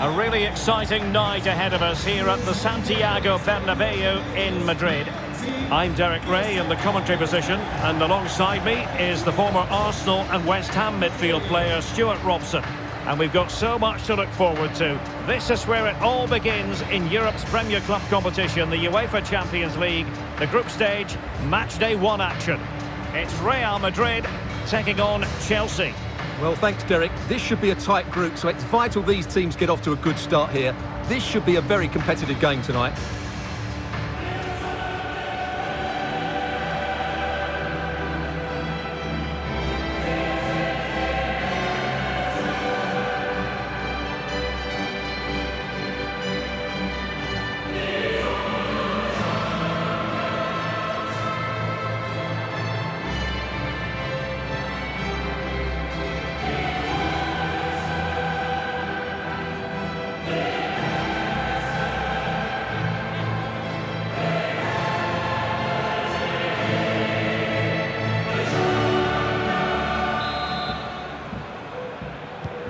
A really exciting night ahead of us here at the Santiago Bernabeu in Madrid. I'm Derek Ray in the commentary position, and alongside me is the former Arsenal and West Ham midfield player Stuart Robson. And we've got so much to look forward to. This is where it all begins in Europe's Premier Club competition, the UEFA Champions League, the group stage, match day one action. It's Real Madrid taking on Chelsea. Well, thanks, Derek. This should be a tight group, so it's vital these teams get off to a good start here. This should be a very competitive game tonight.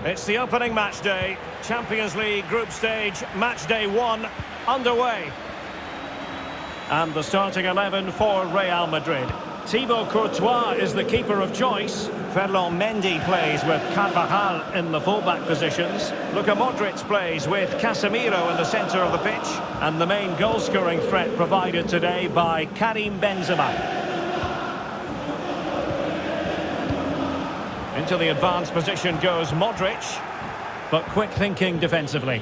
It's the opening match day. Champions League group stage, match day one, underway. And the starting 11 for Real Madrid. Thibaut Courtois is the keeper of choice. Ferland Mendy plays with Carvajal in the fullback positions. Luka Modric plays with Casemiro in the centre of the pitch. And the main goal-scoring threat provided today by Karim Benzema. Into the advanced position goes Modric, but quick thinking defensively.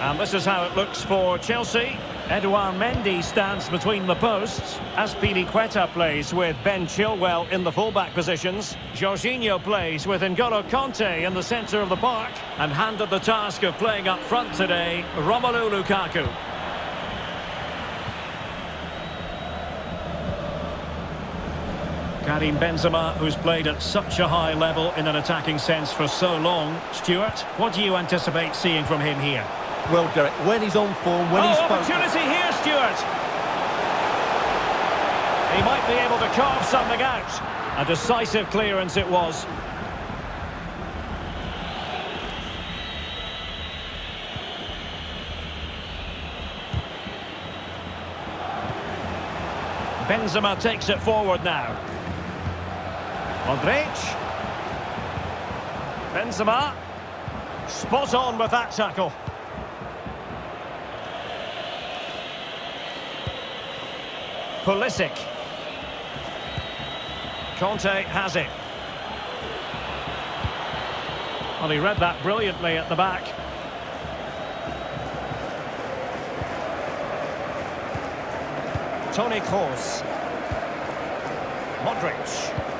And this is how it looks for Chelsea. Edouard Mendy stands between the posts. Azpilicueta plays with Ben Chilwell in the fullback positions. Jorginho plays with N'Golo Kanté in the centre of the park. And handed the task of playing up front today, Romelu Lukaku. Karim Benzema, who's played at such a high level in an attacking sense for so long. Stuart, what do you anticipate seeing from him here? Well, Derek, when he's on form, when he's... oh, he's opportunity here, Stuart! He might be able to carve something out. A decisive clearance it was. Benzema takes it forward now. Modric. Benzema. Spot on with that tackle. Pulisic. Kanté has it. Well, he read that brilliantly at the back. Toni Kroos. Modric.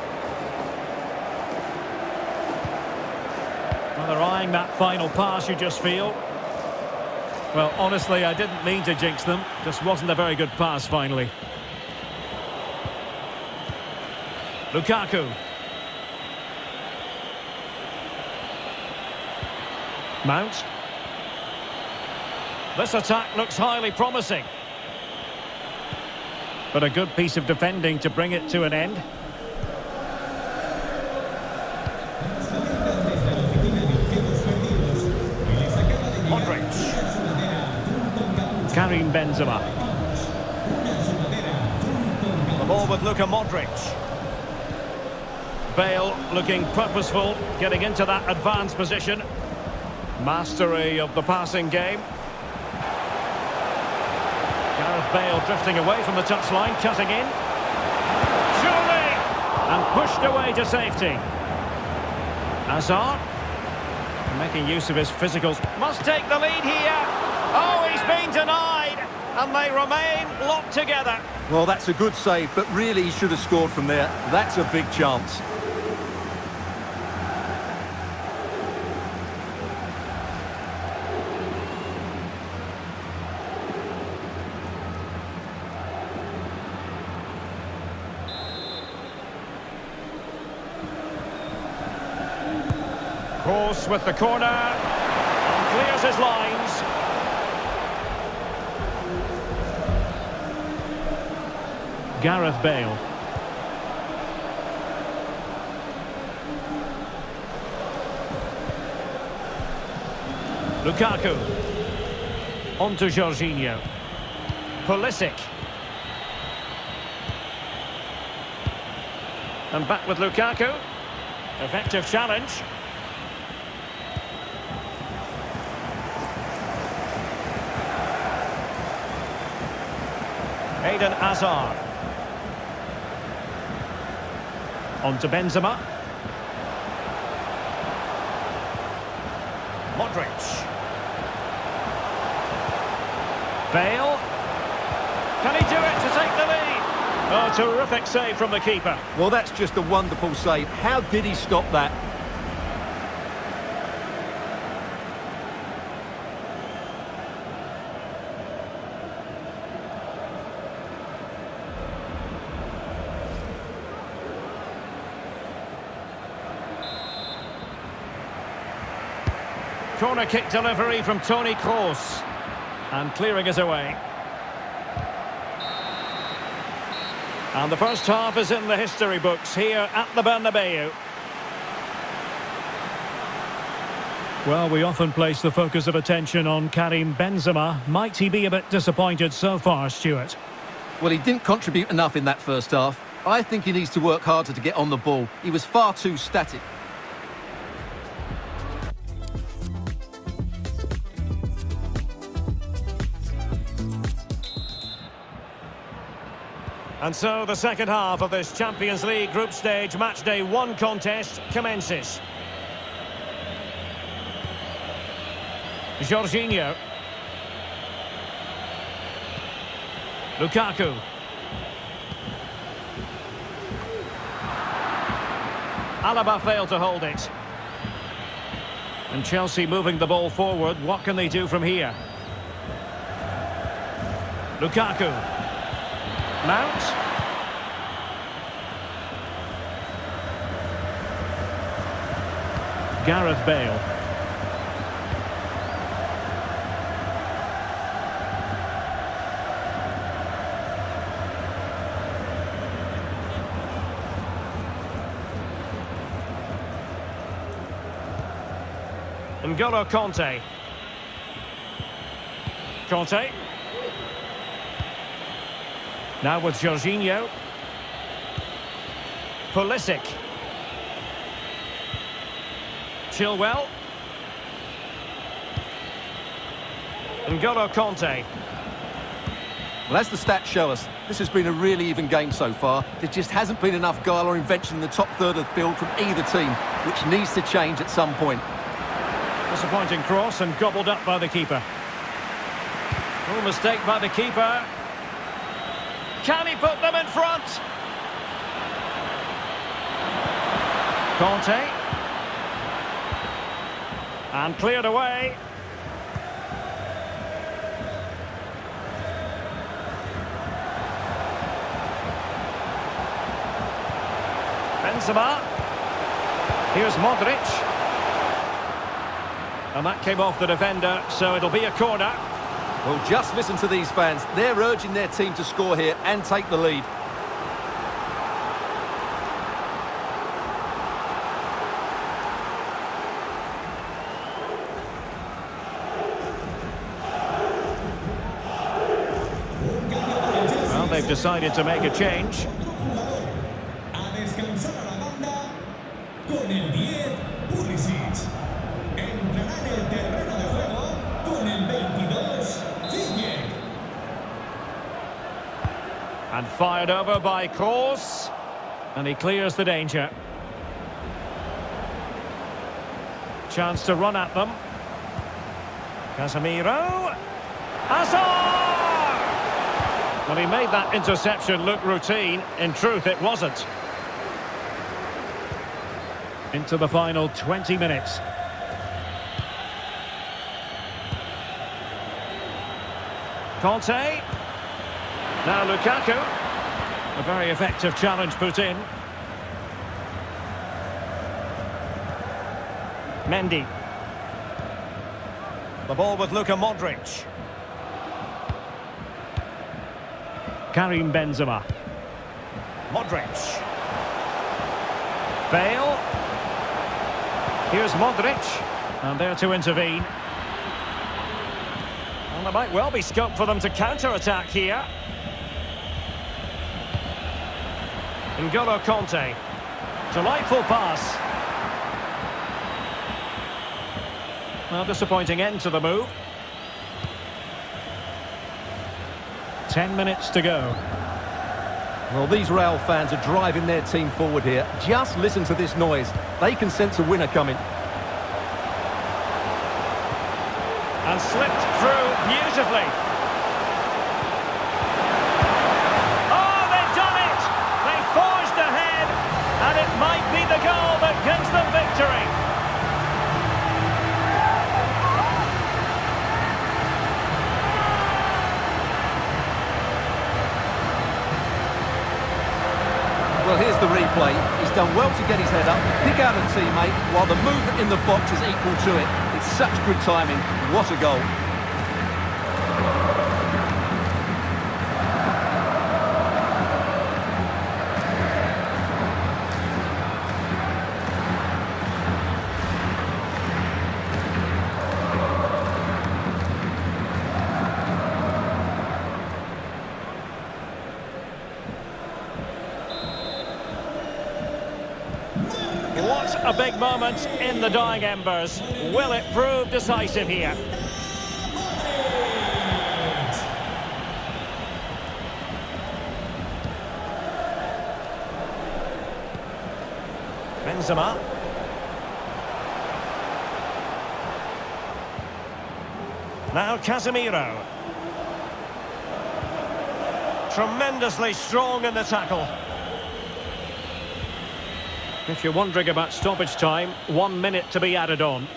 Eyeing that final pass, you just feel. Well, honestly, I didn't mean to jinx them. Just wasn't a very good pass, finally. Lukaku. Mount. This attack looks highly promising. But a good piece of defending to bring it to an end. Karim Benzema. The ball with Luka Modric. Bale looking purposeful, getting into that advanced position. Mastery of the passing game. Gareth Bale drifting away from the touchline, cutting in. Surely! And pushed away to safety. Hazard. Making use of his physicals. Must take the lead here. Oh, he's been denied. And they remain locked together. Well, that's a good save, but really he should have scored from there. That's a big chance. Kroos with the corner. And clears his lines. Gareth Bale. Lukaku. On to Jorginho. Pulisic. And back with Lukaku. Effective challenge. Eden Hazard. On to Benzema. Modric. Bale. Can he do it to take the lead? Oh, terrific save from the keeper. Well, that's just a wonderful save. How did he stop that? Corner kick delivery from Toni Kroos. And clearing us away. And the first half is in the history books here at the Bernabeu. Well, we often place the focus of attention on Karim Benzema. Might he be a bit disappointed so far, Stuart? Well, he didn't contribute enough in that first half. I think he needs to work harder to get on the ball. He was far too static. And so the second half of this Champions League group stage match day one contest commences. Jorginho. Lukaku. Alaba failed to hold it. And Chelsea moving the ball forward. What can they do from here? Lukaku. Mount. Gareth Bale. N'Golo Kanté. Kanté. Now with Jorginho. Pulisic. Chilwell. N'Golo Kanté. Well, as the stats show us, this has been a really even game so far. There just hasn't been enough guile or invention in the top third of the field from either team, which needs to change at some point. Disappointing cross and gobbled up by the keeper. Oh, mistake by the keeper. Can he put them in front? Kanté. And cleared away. Benzema. Here's Modric. And that came off the defender, so it'll be a corner. Well, just listen to these fans. They're urging their team to score here and take the lead. Well, they've decided to make a change. And fired over by Kroos. And he clears the danger. Chance to run at them. Casemiro. Hazard! Well, he made that interception look routine. In truth, it wasn't. Into the final 20 minutes. Kanté. Now Lukaku. A very effective challenge put in. Mendy. The ball with Luka Modric. Karim Benzema. Modric. Bale. Here's Modric. And there to intervene. And there might well be scope for them to counter-attack here. N'Golo Kanté. Delightful pass. Well, disappointing end to the move. Ten minutes to go. Well, these Real fans are driving their team forward here. Just listen to this noise. They can sense a winner coming. And slipped through beautifully. While the movement in the box is equal to it. It's such good timing. What a goal. What a big moment in the dying embers. Will it prove decisive here? Benzema. Now Casemiro. Tremendously strong in the tackle. If you're wondering about stoppage time, one minute to be added on.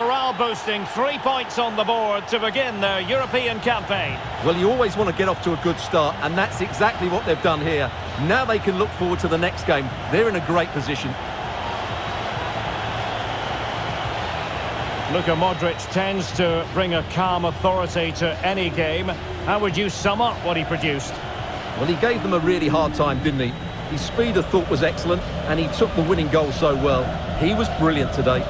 Morale boosting, three points on the board to begin their European campaign. Well, you always want to get off to a good start, and that's exactly what they've done here. Now they can look forward to the next game. They're in a great position. Luka Modric tends to bring a calm authority to any game. How would you sum up what he produced? Well, he gave them a really hard time, didn't he? His speed of thought was excellent, and he took the winning goal so well. He was brilliant today.